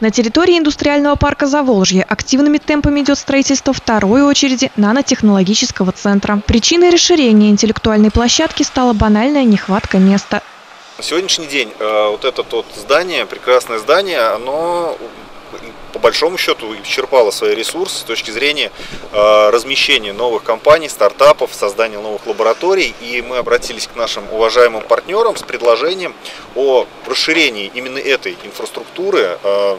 На территории индустриального парка Заволжье активными темпами идет строительство второй очереди нанотехнологического центра. Причиной расширения интеллектуальной площадки стала банальная нехватка места. На сегодняшний день э, вот это вот здание, прекрасное здание, оно по большому счету исчерпало свои ресурсы с точки зрения э, размещения новых компаний, стартапов, создания новых лабораторий. И мы обратились к нашим уважаемым партнерам с предложением о расширении именно этой инфраструктуры, э,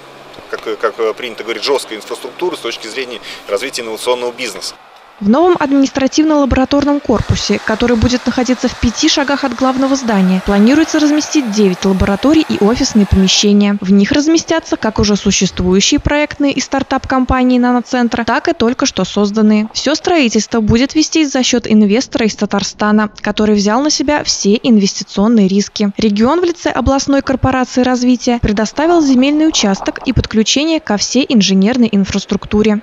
как, как принято говорить, жесткой инфраструктуры с точки зрения развития инновационного бизнеса. В новом административно-лабораторном корпусе, который будет находиться в пяти шагах от главного здания, планируется разместить 9 лабораторий и офисные помещения. В них разместятся как уже существующие проектные и стартап-компании наноцентра, так и только что созданные. Все строительство будет вестись за счет инвестора из Татарстана, который взял на себя все инвестиционные риски. Регион в лице областной корпорации развития предоставил земельный участок и подключение ко всей инженерной инфраструктуре.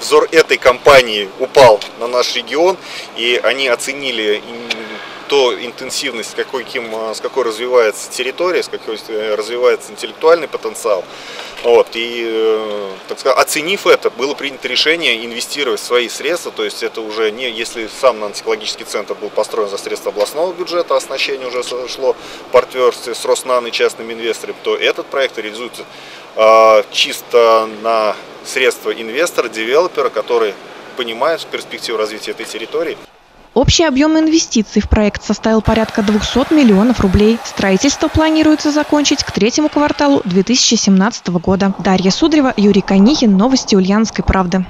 Взор этой компании упал на наш регион, и они оценили то интенсивность, какой, кем, а, с какой развивается территория, с какой э, развивается интеллектуальный потенциал. Вот, и, э, так сказать, оценив это, было принято решение инвестировать свои средства, то есть это уже не, если сам нанотехнологический центр был построен за средства областного бюджета, оснащение уже шло в партнерстве с Роснано и частными инвесторами, то этот проект реализуется э, чисто на средства инвестора, девелопера, который понимает перспективу развития этой территории. Общий объем инвестиций в проект составил порядка 200 миллионов рублей. Строительство планируется закончить к третьему кварталу 2017 года. Дарья Судрева, Юрий Конихин. Новости Ульяновской правды.